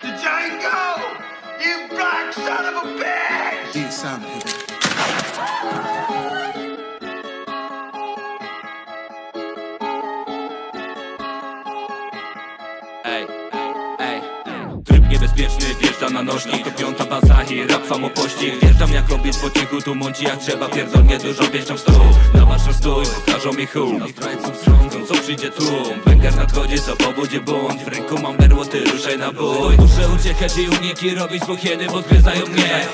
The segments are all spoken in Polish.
Django! You black son of a bitch! Dear Sam, here. Ej, ej, Tryb niebezpieczny, wjeżdżam na nożnik To piąta baza i rap samo pościg Wjeżdżam jak robię po cichu, tu mąci jak trzeba. Pierdol nie dużo, wjeżdżam w stół Na marsz stój, pokażą mi chum Na zdrajców sądzą, co przyjdzie tłum Węgier nadchodzi, co pobudzi bunt. W ręku mam berło, ty ruszaj na bój. Muszę uciekać i uniki robić, bo kiedy podgryzają mnie.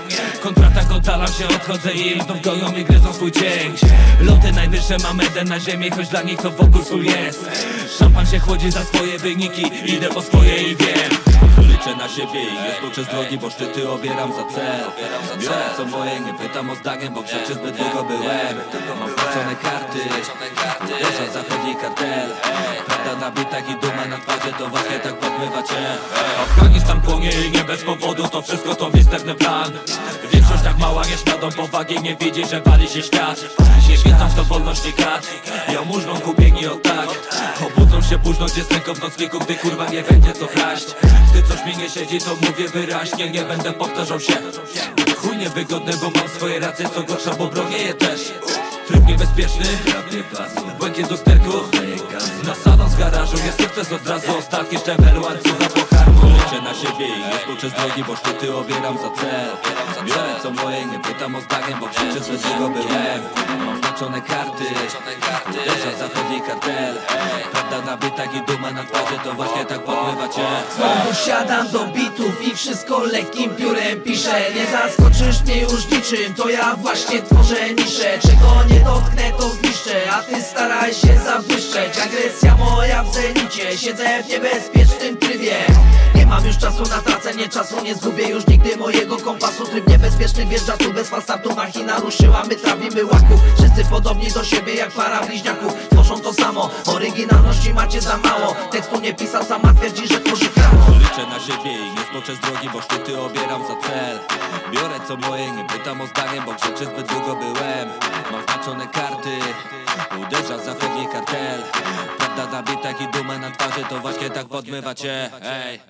Kontratak oddalam się, odchodzę i znów goją mi gryzą swój cień Loty najwyższe mam jeden na ziemi, choć dla nich to wokół sól jest. Szampan się chłodzi za swoje wyniki, idę po swoje i wiem. Liczę na siebie i nie spoczę z drogi, bo szczyty obieram za cel. Biorę co moje, nie pytam o zdanie, bo w rzeczy zbyt długo byłem. Mam wrzucone karty, uderza zachodni kartel. Prawda na bitach i duma na twarzy, to właśnie tak podmywa cię. Afganistan płonie i nie bez powodu, to wszystko to misterny plan. Większość tak mała, nie świadom powagi, nie widzi, że wali się świat. Nie wiedzą, kto wolności krat. Jałmużną kupieni od tak. Obudzą się późno, gdzie z w nocniku, gdy kurwa nie będzie co kraść. Gdy coś mi nie siedzi, to mówię wyraźnie, nie będę powtarzał się. Chuj niewygodny, bo mam swoje racje, co gorsza, bo bronię je też Tryb niebezpieczny, błękit do sterku. Nasadą z garażu, jest sukces od razu. Ostatni szczebel łańcucha po harmu Liczę na siebie i spoczę z drogi, bo szczyty obieram za cel moje, nie pytam o zdanie, bo życiu zbyt długo byłem. Mam wznaczone karty, uderza zachodni kartel. Prawda na bytach i duma na twarzy, to właśnie tak podmywa cię. Znowu siadam do bitów i wszystko lekkim piórem piszę. Nie zaskoczysz mnie już niczym, to ja właśnie tworzę niszę. Czego nie dotknę to zniszczę, a ty staraj się zabłyszczeć Agresja moja w zenicie, siedzę w niebezpiecznym trybie mam już czasu na tracenie czasu, nie zgubię już nigdy mojego kompasu. Tryb niebezpieczny wjeżdża tu bez falstartu, machina ruszyła, my trawimy łaków Wszyscy podobni do siebie jak para bliźniaków, tworzą to samo. Oryginalności macie za mało, tekstu nie pisał, sama twierdzi, że tworzy prawo Liczę na siebie i nie spoczę z drogi, bo szczyty obieram za cel. Biorę co moje, nie pytam o zdanie, bo w zbyt długo byłem. Mam znaczone karty, uderza zachodni kartel Na bitach i dumę na twarzy, to właśnie tak podmywa cię Ej,